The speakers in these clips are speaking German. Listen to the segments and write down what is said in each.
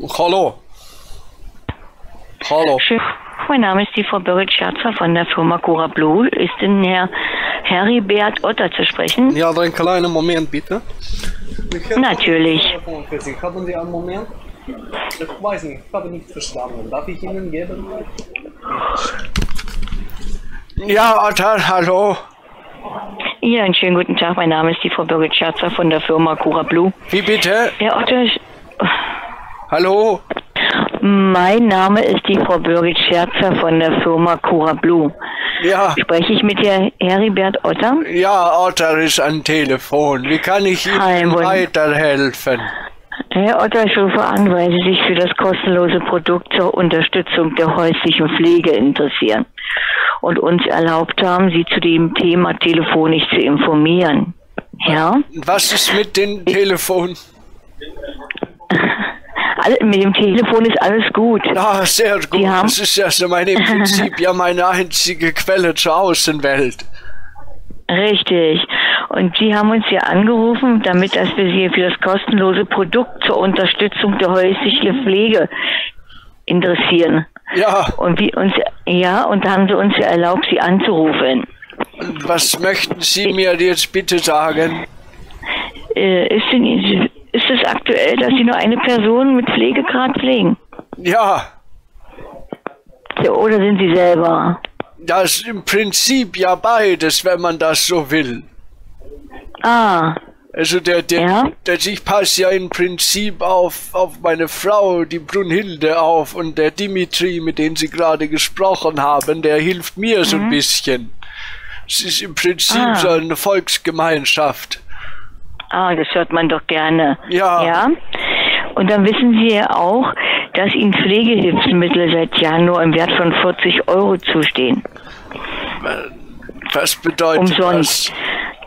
Hallo. Hallo. Schön. Mein Name ist die Frau Birgit Scherzer von der Firma Cora Blue. Ist denn Herr Heribert Otter zu sprechen? Ja, einen kleinen Moment bitte. Natürlich. Haben Sie einen Moment? Ich weiß nicht, ich habe nicht verstanden. Darf ich Ihnen geben? Ja, Otter, hallo. Ja, einen schönen guten Tag. Mein Name ist die Frau Birgit Scherzer von der Firma Cora Blue. Wie bitte? Herr Otter, Hallo? mein Name ist die Frau Birgit Scherzer von der Firma Cora Blue. Ja, Spreche ich mit Herr Heribert Otter? ja, Otter ist am Telefon. Wie kann ich Ihnen weiterhelfen? Herr Otter, ich rufe an, weil Sie sich für das kostenlose Produkt zur Unterstützung der häuslichen Pflege interessieren und uns erlaubt haben, Sie zu dem Thema telefonisch zu informieren. Ja? Was ist mit dem Telefon? Alle, mit dem Telefon ist alles gut. Ah, sehr gut. Die haben- Das ist ja so meine, im Prinzip ja meine einzige Quelle zur Außenwelt. Richtig. Und Sie haben uns hier angerufen, damit dass wir Sie für das kostenlose Produkt zur Unterstützung der häuslichen Pflege interessieren. Ja, Und wie uns, ja, und haben Sie uns ja erlaubt, Sie anzurufen. und was möchten Sie mir jetzt bitte sagen? Äh, ist, denn, ist es aktuell, dass Sie nur eine Person mit Pflegegrad pflegen? Ja, Ja, Oder sind Sie selber? das ist im Prinzip ja beides, wenn man das so will. Ah, Also der, der, Ja? der ich passe ja im Prinzip auf, auf meine Frau, die Brunhilde, auf und der Dimitri, mit dem Sie gerade gesprochen haben, der hilft mir so ein bisschen. Es ist im Prinzip Mhm. Ah. so eine Volksgemeinschaft. Ah, das hört man doch gerne. Ja. Ja. Und dann wissen Sie ja auch, dass Ihnen Pflegehilfsmittel seit Januar im Wert von 40 Euro zustehen. Was bedeutet Umsonst.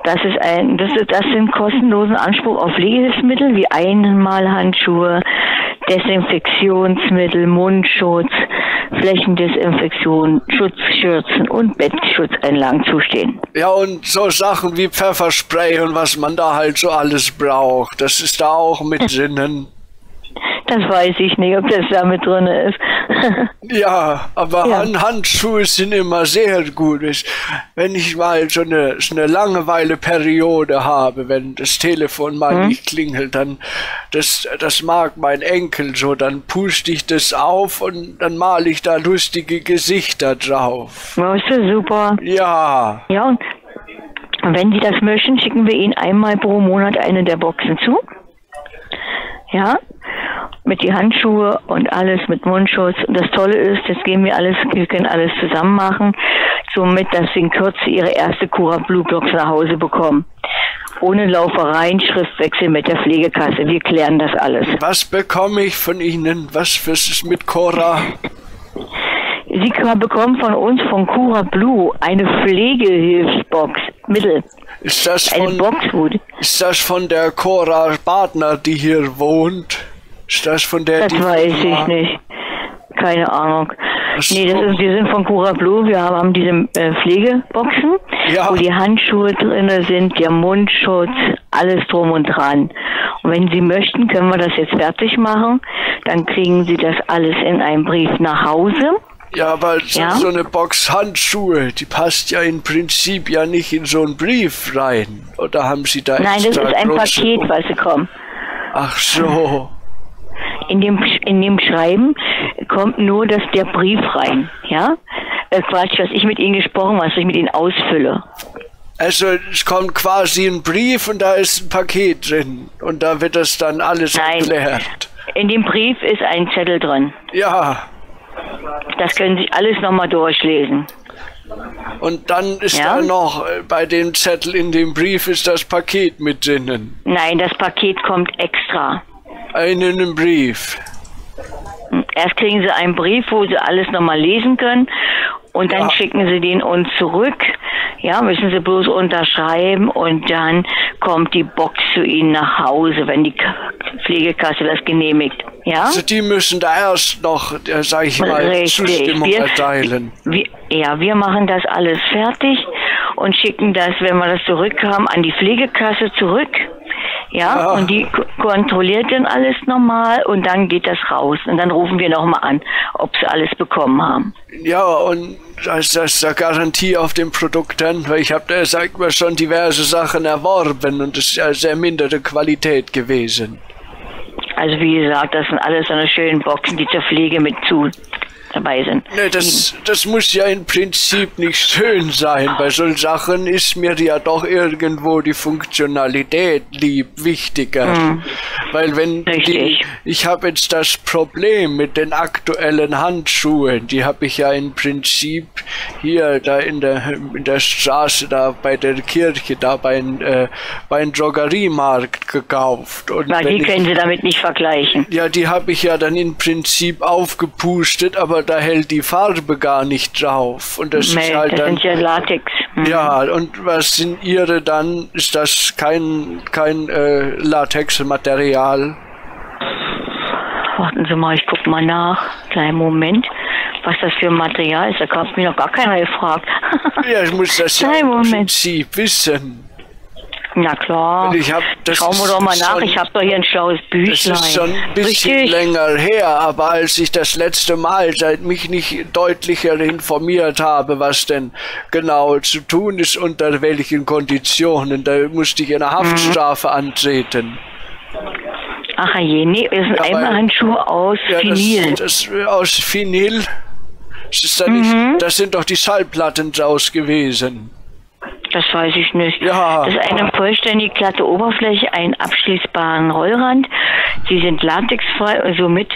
Das ist ein, das ist, das sind kostenlosen Anspruch auf Pflegehilfsmittel wie Einmalhandschuhe, Desinfektionsmittel, Mundschutz, Flächendesinfektion, Schutzschürzen und Bettschutzeinlagen zustehen. Ja, und so Sachen wie Pfefferspray und was man da halt so alles braucht, das ist da auch mit drinnen. Das weiß ich nicht, ob das da mit drin ist. Ja, aber Ja. Hand Handschuhe sind immer sehr gut. Wenn ich mal so eine, so eine Langeweile-Periode habe, wenn das Telefon mal Mhm. nicht klingelt, dann das, das mag mein Enkel so, dann puste ich das auf und dann male ich da lustige Gesichter drauf. Weißt du, super. Ja, Ja, und wenn Sie das möchten, schicken wir Ihnen einmal pro Monat eine der Boxen zu. Ja, mit die Handschuhe und alles mit Mundschutz. Und das Tolle ist, das gehen wir alles, wir können alles zusammen machen, somit, dass Sie in Kürze Ihre erste Cura Blue Box nach Hause bekommen. Ohne Laufereien, Schriftwechsel mit der Pflegekasse. Wir klären das alles. was bekomme ich von Ihnen? Was ist mit Cora? Sie bekommen von uns, von Cura Blue, eine Pflegehilfsbox. Mittel. Ist das Eine von, Box, ist das von der Cora Partner, die hier wohnt? Ist das von der Das die weiß ich nicht. Keine Ahnung. Ach Nee, das ist, wir sind von Cura Blue. Wir haben diese äh, Pflegeboxen, Ja. wo die Handschuhe drin sind, der Mundschutz, alles drum und dran. Und wenn Sie möchten, können wir das jetzt fertig machen. Dann kriegen Sie das alles in einem Brief nach Hause. Ja, so, Ja? so eine Box Handschuhe, die passt ja im Prinzip ja nicht in so einen Brief rein. Oder haben Sie da Nein, das ist ein Paket, was Sie kommen. Ach so. In dem, in dem Schreiben kommt nur das, der Brief rein. Ja? Äh, Quatsch, dass ich mit Ihnen gesprochen habe, was ich mit Ihnen ausfülle. Also es kommt quasi ein Brief und da ist ein Paket drin. Und da wird das dann alles Nein. erklärt. In dem Brief ist ein Zettel drin. Ja. Das können Sie alles nochmal durchlesen. Und dann ist Ja? da noch, äh, bei dem Zettel in dem Brief ist das Paket mit drinnen. Nein, das Paket kommt extra. Einen Brief. Erst kriegen Sie einen Brief, wo Sie alles nochmal lesen können und dann Ja. schicken Sie den uns zurück. Ja, müssen Sie bloß unterschreiben und dann kommt die Box zu Ihnen nach Hause, wenn die Pflegekasse das genehmigt. Ja? Also die müssen da erst noch, äh, sag ich mal, Richtig. Zustimmung Wir- erteilen. Wir, ja, wir machen das alles fertig und schicken das, wenn wir das zurückhaben, an die Pflegekasse zurück. Ja, Ja. und die kontrolliert dann alles normal und dann geht das raus. Und dann rufen wir nochmal an, ob sie alles bekommen haben. Ja, und da ist das eine Garantie auf den Produkten, weil ich habe da, sag mal, schon diverse Sachen erworben und es ist ja sehr mindere Qualität gewesen. Also wie gesagt, das sind alles so eine schönen Boxen, die zur Pflege mit zu dabei sind. Ne, das, das muss ja im Prinzip nicht schön sein. Bei solchen Sachen ist mir ja doch irgendwo die Funktionalität lieb wichtiger. Weil wenn die, ich habe jetzt das Problem mit den aktuellen Handschuhen, die habe ich ja im Prinzip hier da in der in der Straße da bei der Kirche da bei äh, beim Drogeriemarkt gekauft. Und wenn die ich- können sie damit nicht vergleichen. ja, die habe ich ja dann im Prinzip aufgepustet, aber da hält die Farbe gar nicht drauf. Und das Nee, ist halt das dann. sind ja Latex. Hm. Ja, und was sind ihre dann? Ist das kein, kein äh, Latexmaterial? Warten Sie mal, ich guck mal nach. Kleinen Moment. Was das für ein Material ist, da hat mich noch gar keiner gefragt. Ja, ich muss das ja im. Prinzip wissen. Na klar. Ich hab- das Schauen wir ist doch mal nach. schon- Ich habe doch hier ein schlaues Das Büchlein. ist schon ein bisschen Richtig. länger her, aber als ich das letzte Mal seit mich nicht deutlicher informiert habe, was denn genau zu tun ist, unter welchen Konditionen, da musste ich eine Haftstrafe antreten. Ach je, nee, das sind Ja, Einmalhandschuhe aus Ja, Vinyl. Das, das aus Vinyl. Das, ist da nicht, das sind doch die Schallplatten draus gewesen. Das weiß ich nicht. Ja. Das ist eine vollständig glatte Oberfläche, einen abschließbaren Rollrand. Sie sind latexfrei und somit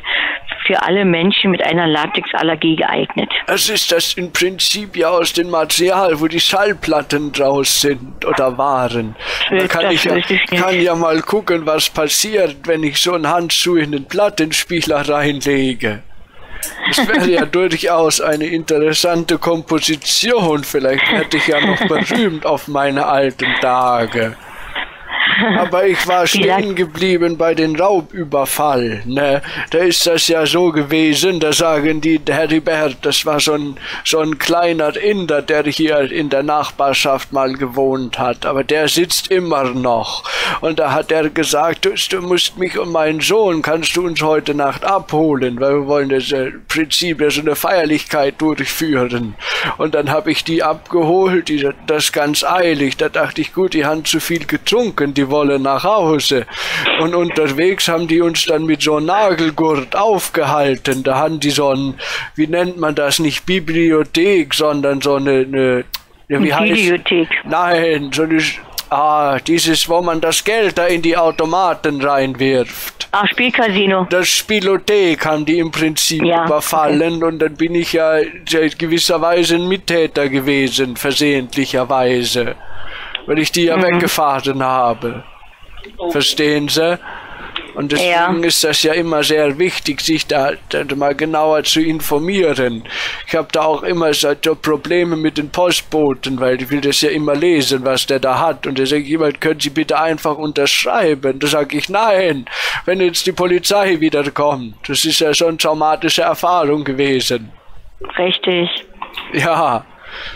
für alle Menschen mit einer Latexallergie geeignet. Das ist das im Prinzip ja aus dem Material, wo die Schallplatten draus sind oder waren. Da kann ich, ja, ich kann ja mal gucken, was passiert, wenn ich so einen Handschuh in den Plattenspieler reinlege. Das wäre ja durchaus eine interessante Komposition. Vielleicht werde ich ja noch berühmt auf meine alten Tage. Aber ich war stehen geblieben bei den Raubüberfall. Ne? Da ist das ja so gewesen, da sagen die, Heribert, das war so ein, so ein kleiner Inder, der hier in der Nachbarschaft mal gewohnt hat. Aber der sitzt immer noch. Und da hat er gesagt, du, du musst mich und meinen Sohn, kannst du uns heute Nacht abholen, weil wir wollen das äh, Prinzip, so eine Feierlichkeit durchführen. Und dann habe ich die abgeholt, die, das ganz eilig. Da dachte ich, gut, die haben zu viel getrunken, die wollen nach Hause. Und unterwegs haben die uns dann mit so einem Nagelgurt aufgehalten. Da haben die so ein, wie nennt man das, nicht Bibliothek, sondern so eine, eine ja, wie heißt Videothek. Nein, so eine, ah, dieses, wo man das Geld da in die Automaten reinwirft. Ach, Spielcasino. Das Spielothek haben die im Prinzip Ja, überfallen und dann bin ich ja gewisserweise ein Mittäter gewesen, versehentlicherweise, weil ich die ja Mhm. weggefahren habe. Verstehen Sie? Und deswegen Ja. ist das ja immer sehr wichtig, sich da, da mal genauer zu informieren. Ich habe da auch immer so Probleme mit den Postboten, weil ich will das ja immer lesen, was der da hat. Und da sage ich immer, können Sie bitte einfach unterschreiben? Da sage ich, nein, wenn jetzt die Polizei wiederkommt. Das ist ja schon eine traumatische Erfahrung gewesen. Richtig. Ja,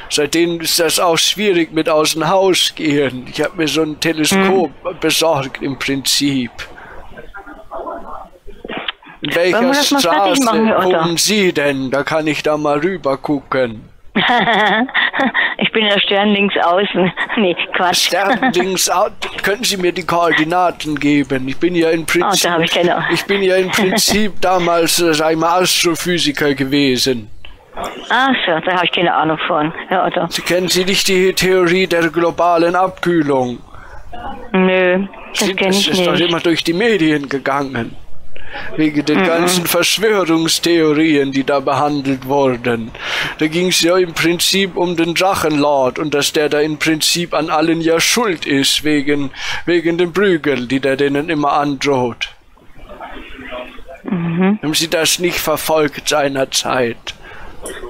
seitdem ist das auch schwierig mit aus dem Haus gehen. Ich habe mir so ein Teleskop besorgt im Prinzip. In welcher Straße wohnen Sie denn? Da kann ich da mal rüber gucken. ich bin der Stern links außen. Nee, Quatsch. Sterndings, können Sie mir die Koordinaten geben? Ich bin ja im Prinzip, Oh, da ich keine- ich bin ja im Prinzip damals, äh, sag ich mal, Astrophysiker gewesen. Ach so, da habe ich keine Ahnung von. Herr Otto. Sie kennen Sie nicht die Theorie der globalen Abkühlung? Nö, das kenne ich es ist doch nicht. immer durch die Medien gegangen. Wegen Mhm. den ganzen Verschwörungstheorien, die da behandelt wurden. Da ging es ja im Prinzip um den Drachenlord und dass der da im Prinzip an allen ja schuld ist, wegen, wegen den Prügeln, die der denen immer androht. Mhm. Haben Sie das nicht verfolgt seinerzeit?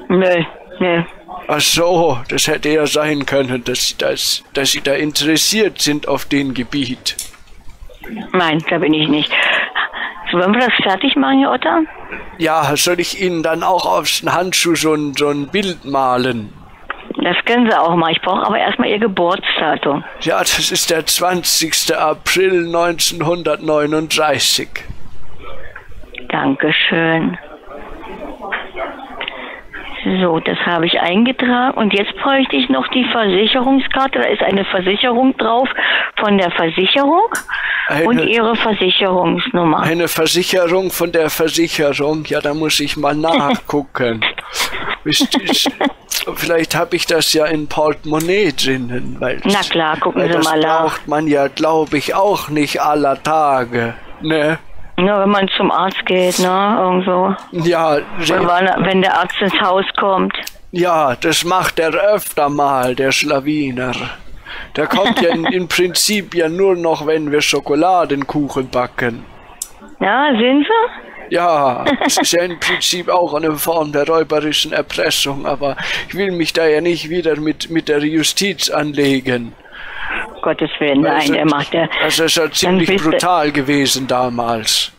Nö, nö. Ach so, das hätte ja sein können, dass, dass, dass Sie da interessiert sind auf den Gebiet. Nein, da bin ich nicht. Wollen wir das fertig machen, Herr Otter? Ja, soll ich Ihnen dann auch auf den Handschuh so ein, so ein Bild malen? Das können Sie auch mal. Ich brauche aber erstmal Ihr Geburtsdatum. Ja, das ist der 20. April 1939. Dankeschön. So, das habe ich eingetragen. Und jetzt bräuchte ich noch die Versicherungskarte. Da ist eine Versicherung drauf von der Versicherung Eine- und Ihre Versicherungsnummer. Eine Versicherung von der Versicherung. Ja, da muss ich mal nachgucken. Wisst ihr, Vielleicht habe ich das ja in Portemonnaie drinnen. Weil Na klar, gucken weil Sie das mal nach. braucht man ja, glaube ich, auch nicht aller Tage. Ne? Ja, wenn man zum Arzt geht, ne, irgendwo. Ja, wann- wenn der Arzt ins Haus kommt. ja, das macht er öfter mal, der Schlawiner. Der kommt ja in, im Prinzip ja nur noch, wenn wir Schokoladenkuchen backen. Ja, sind Sie? Ja, es ist ja im Prinzip auch eine Form der räuberischen Erpressung, aber ich will mich da ja nicht wieder mit, mit der Justiz anlegen. Gottes Willen, nein, Also, der macht der. Das ist ja ziemlich bist du- brutal gewesen damals.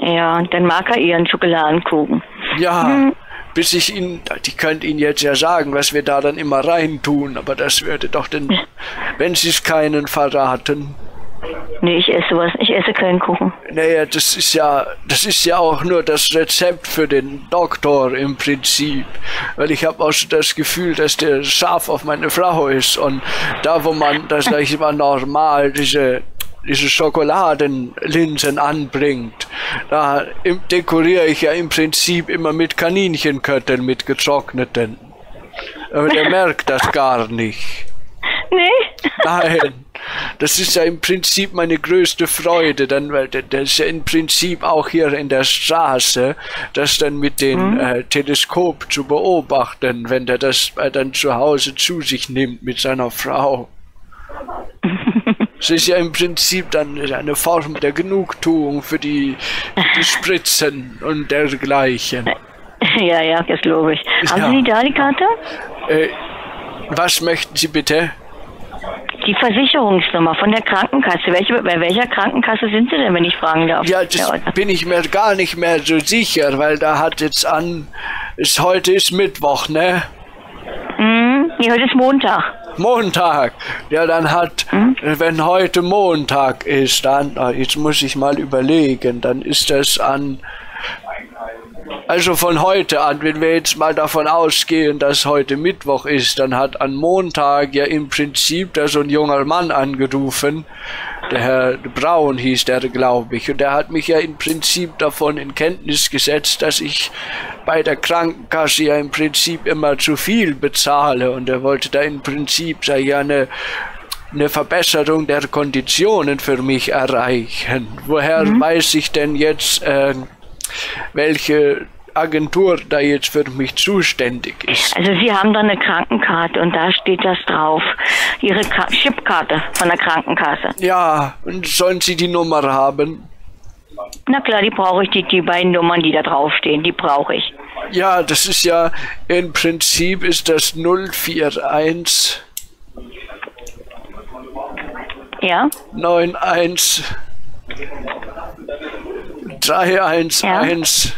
Ja, dann mag er Ihren Schokoladenkuchen. Ja, Hm. bis ich Ihnen, ich könnte Ihnen jetzt ja sagen, was wir da dann immer reintun, aber das würde doch den, wenn Sie es keinen verraten. Nee, ich esse sowas. Ich esse keinen Kuchen. Naja, das ist ja, das ist ja auch nur das Rezept für den Doktor im Prinzip. Weil ich habe auch schon das Gefühl, dass der scharf auf meine Frau ist. Und da, wo man, das sag ich mal, normal diese, diese Schokoladenlinsen anbringt, da dekoriere ich ja im Prinzip immer mit Kaninchenkötteln, mit getrockneten. Aber der merkt das gar nicht. Nein, das ist ja im Prinzip meine größte Freude, dann, weil das ist ja im Prinzip auch hier in der Straße, das dann mit dem äh, Teleskop zu beobachten, wenn der das äh, dann zu Hause zu sich nimmt mit seiner Frau. Es ist ja im Prinzip dann eine Form der Genugtuung für die, die Spritzen und dergleichen. Ja, ja, das glaube ich. Haben Ja. Sie die da, die Karte? Äh, was möchten Sie bitte? Die Versicherungsnummer von der Krankenkasse. Welche, bei welcher Krankenkasse sind Sie denn, wenn ich fragen darf? Ja, das bin ich mir gar nicht mehr so sicher, weil da hat jetzt an, ist, heute ist Mittwoch, ne? Hm, nee, heute ist Montag. Montag. Ja, dann hat, Hm? wenn heute Montag ist, dann, ah, jetzt muss ich mal überlegen, dann ist das an, also von heute an, wenn wir jetzt mal davon ausgehen, dass heute Mittwoch ist, dann hat an Montag ja im Prinzip da so ein junger Mann angerufen, der Herr Braun hieß der, glaube ich, und der hat mich ja im Prinzip davon in Kenntnis gesetzt, dass ich bei der Krankenkasse ja im Prinzip immer zu viel bezahle. Und er wollte da im Prinzip sei ja eine eine Verbesserung der Konditionen für mich erreichen. Woher weiß ich denn jetzt, äh, welche Agentur da jetzt für mich zuständig ist? Also Sie haben da eine Krankenkarte und da steht das drauf. Ihre Ka Chipkarte von der Krankenkasse. Ja, und sollen Sie die Nummer haben? Na klar, die brauche ich, die, die beiden Nummern, die da draufstehen, die brauche ich. Ja, das ist ja im Prinzip ist das 041 Ja? 91 311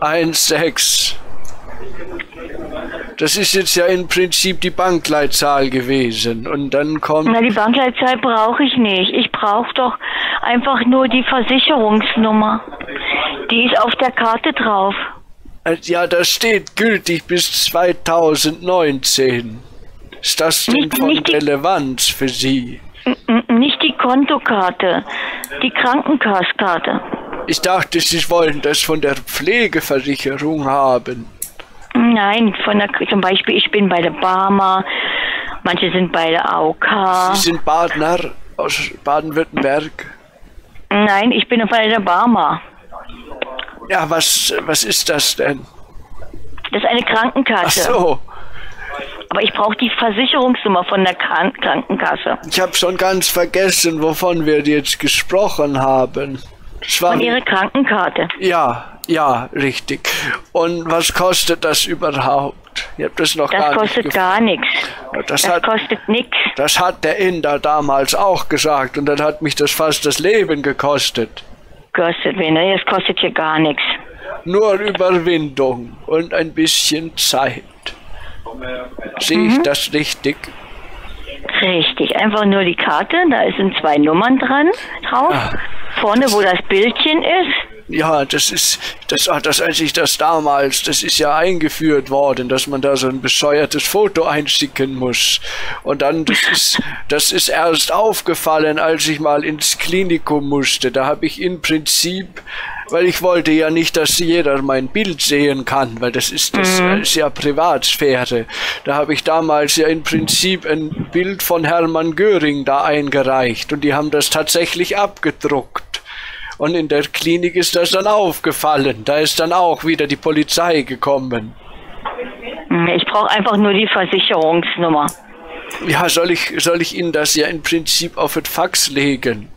16. Das ist jetzt ja im Prinzip die Bankleitzahl gewesen. Und dann kommt. Na, die Bankleitzahl brauche ich nicht. Ich brauche doch einfach nur die Versicherungsnummer. Die ist auf der Karte drauf. Ja, da steht gültig bis 2019. Ist das denn Nicht- von nicht die- Relevanz für Sie? Nicht Kontokarte, die Krankenkasskarte. Ich dachte, Sie wollen das von der Pflegeversicherung haben. Nein, von der, zum Beispiel, ich bin bei der Barmer, manche sind bei der AOK. Sie sind Partner aus Baden-Württemberg. Nein, ich bin bei der Barmer. Ja, was, was ist das denn? Das ist eine Ach Krankenkasse. so, Aber ich brauche die Versicherungsnummer von der Kran Krankenkasse. ich habe schon ganz vergessen, wovon wir jetzt gesprochen haben. Von Ihrer Krankenkarte. ja, ja, richtig. Und was kostet das überhaupt? Ich habe das noch Das gar kostet nicht gar nichts. gefragt. Das Das hat, kostet nichts. das hat der Inder damals auch gesagt und dann hat mich das fast das Leben gekostet. Kostet wenig. Das kostet hier gar nichts. Nur Überwindung und ein bisschen Zeit. Sehe ich das richtig? Richtig, einfach nur die Karte, da sind zwei Nummern dran drauf. Ah. Vorne, wo das Bildchen ist. Ja, das ist, das, ach, das, als ich das damals, das ist ja eingeführt worden, dass man da so ein bescheuertes Foto einschicken muss. Und dann, das ist, das ist erst aufgefallen, als ich mal ins Klinikum musste. Da habe ich im Prinzip, weil ich wollte ja nicht, dass jeder mein Bild sehen kann, weil das ist, das ist ja Privatsphäre. Da habe ich damals ja im Prinzip ein Bild von Hermann Göring da eingereicht und die haben das tatsächlich abgedruckt. Und in der Klinik ist das dann aufgefallen. Da ist dann auch wieder die Polizei gekommen. Hm, Ich brauche einfach nur die Versicherungsnummer. Ja, soll ich, soll ich Ihnen das ja im Prinzip auf das Fax legen?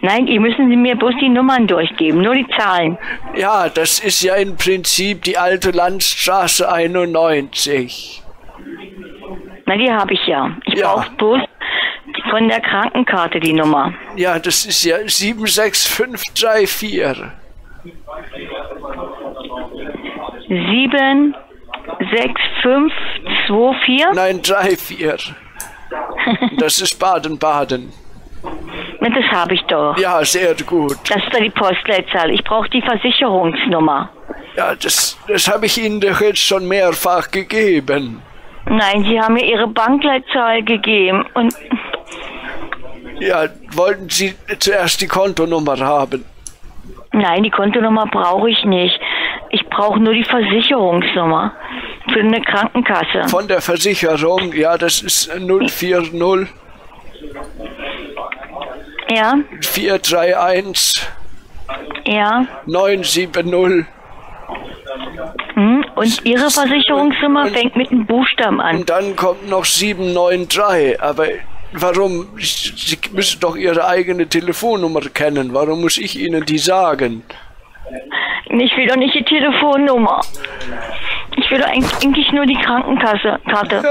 Nein, die müssen Sie mir bloß die Nummern durchgeben, nur die Zahlen. Ja, das ist ja im Prinzip die alte Landstraße 91. Na, die habe ich ja. Ich Ja. brauche bloß von der Krankenkarte die Nummer. Ja, das ist ja 76534. 7, 6, 5, 2, 4. Nein, 34. Das ist Baden-Baden. Das habe ich doch. Ja, sehr gut. Das ist da die Postleitzahl. Ich brauche die Versicherungsnummer. Ja, das, das habe ich Ihnen doch jetzt schon mehrfach gegeben. Nein, Sie haben mir Ihre Bankleitzahl gegeben. Und Ja, wollten Sie zuerst die Kontonummer haben? nein, die Kontonummer brauche ich nicht. Ich brauche nur die Versicherungsnummer für eine Krankenkasse. Von der Versicherung, ja, das ist 040 Ja, 431 ja. 970 Hm? Und Ihre Versicherungsnummer fängt mit einem Buchstaben an. und dann kommt noch 793. Aber warum? Sie müssen doch Ihre eigene Telefonnummer kennen. Warum muss ich Ihnen die sagen? Ich will doch nicht die Telefonnummer. Ich will doch eigentlich eigentlich nur die Krankenkasse, Karte,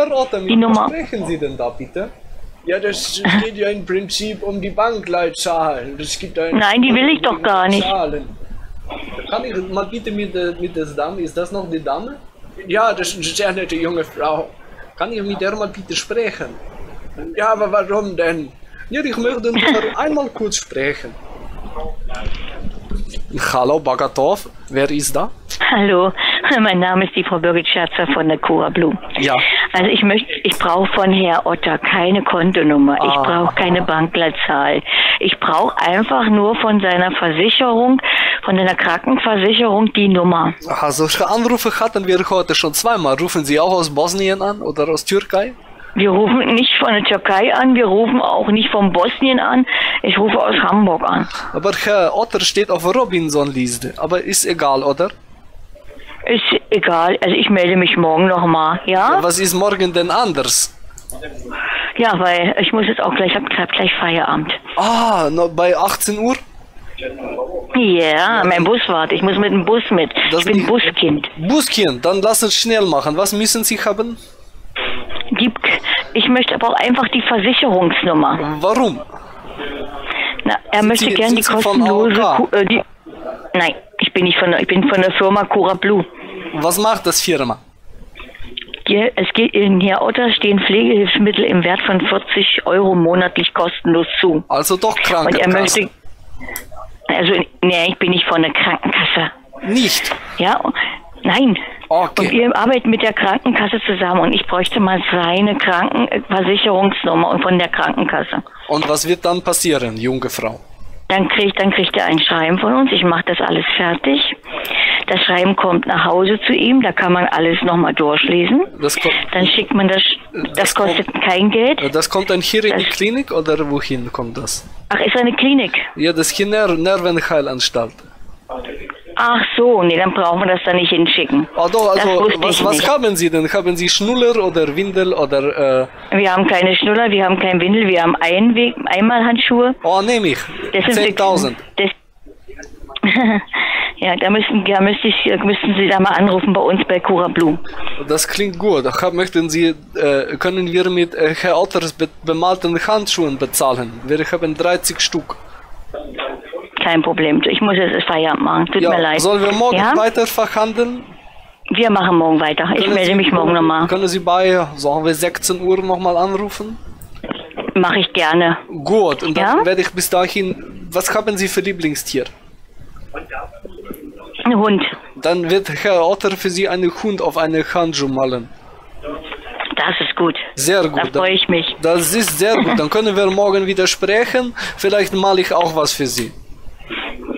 die Nummer. sprechen Sie denn da bitte? Ja, das geht ja im Prinzip um die Bankleitzahl. Das gibt ein Nein, die will ich doch gar nicht. Zahlen. Kann ich mal bitte mit, der- mit der Dame, ist das noch die Dame? Ja, das ist eine sehr nette junge Frau. Kann ich mit der mal bitte sprechen? Ja, aber warum denn? Ja, ich möchte nur einmal kurz sprechen. Hallo Bagatov, wer ist da? Hallo, mein Name ist die Frau Birgit Scherzer von der Cura Blue. Ja. Also ich möchte, ich brauche von Herr Otter keine Kontonummer, ich Ah. brauche keine Bankleitzahl. Ich brauche einfach nur von seiner Versicherung, von seiner Krankenversicherung die Nummer. Aha, solche Anrufe hatten wir heute schon zweimal. Rufen Sie auch aus Bosnien an oder aus Türkei? Wir rufen nicht von der Türkei an, wir rufen auch nicht von Bosnien an, ich rufe aus Hamburg an. Aber Herr Otter steht auf Robinson-Liste. Aber ist egal, oder? Ist egal, also ich melde mich morgen nochmal, ja? Was ist morgen denn anders? Ja, weil ich muss jetzt auch gleich, ich hab gleich Feierabend. Ah, noch bei 18 Uhr? Ja, mein Bus wartet, ich muss mit dem Bus mit. Das Ich bin Buskind. Buschen, dann lass uns schnell machen. Was müssen Sie haben? Die, ich möchte aber auch einfach die Versicherungsnummer. Warum? Na, er Sind möchte Sie- gern die kostenlose. Ku- Äh, die, nein, bin nicht von der, ich bin von der Firma Cura Blue. Was macht das Firma? Hier, es geht in Herr Otter stehen Pflegehilfsmittel im Wert von 40 Euro monatlich kostenlos zu. Also doch Und er Krankenkasse. möchte. Also, nee, ich bin nicht von der Krankenkasse. Nicht. Ja, nein. Okay. Und wir arbeiten mit der Krankenkasse zusammen und ich bräuchte mal seine Krankenversicherungsnummer und von der Krankenkasse. Und was wird dann passieren, junge Frau? Dann kriegt, dann kriegt er ein Schreiben von uns. Ich mache das alles fertig. Das Schreiben kommt nach Hause zu ihm. Da kann man alles nochmal durchlesen. Das, ko Dann schickt man das. Das kostet kein Geld. das kommt dann hier in die Das- Klinik oder wohin kommt das? Ach, ist eine Klinik. Ja, das hier Ner Nervenheilanstalt. Ach so, nee, dann brauchen wir das da nicht hinschicken. Ah doch, also was, was haben Sie denn? Haben Sie Schnuller oder Windel oder äh, Wir haben keine Schnuller, wir haben kein Windel, wir haben Einweg, Einmalhandschuhe. Oh, nehme ich. Desinfekt- 10.000. Das ja, da müssen, da müsste ich, müssten Sie da mal anrufen bei uns bei Cura Blue. Das klingt gut. Hab, möchten Sie, äh, können wir mit äh, Herr Otters be bemalten Handschuhen bezahlen? Wir haben 30 Stück. Kein Problem. Ich muss jetzt Feierabend machen. Tut mir Ja, leid. sollen wir morgen ja? weiter verhandeln? Wir machen morgen weiter. Ich Können melde Sie- mich morgen nochmal. Können Sie bei, sagen wir, 16 Uhr nochmal anrufen? Mache ich gerne. Gut, und dann Ja? werde ich bis dahin. Was haben Sie für Lieblingstier? Ein Hund. Dann wird Herr Otter für Sie einen Hund auf eine Handschuh malen. Das ist gut. Sehr Da gut. freue ich mich. Das ist sehr gut. Dann können wir morgen wieder sprechen. Vielleicht male ich auch was für Sie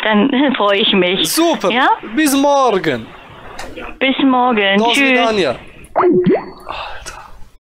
dann freue ich mich. Super. Ja? Bis morgen. Bis morgen. Nos Tschüss. Vidania.